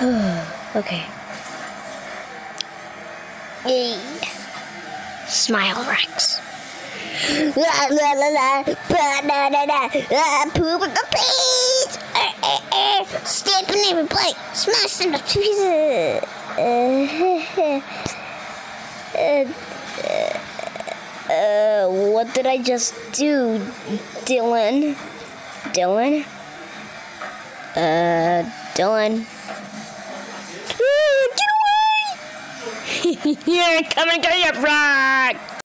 Okay. Yay. Smile, Rex. La la la la, da da da, ah, poop in the plate. Step in every plate, smash them to pieces. Uh, uh, uh, what did I just do, Dylan? Dylan? Uh, Dylan. Ah, Get away! You're coming to your rock!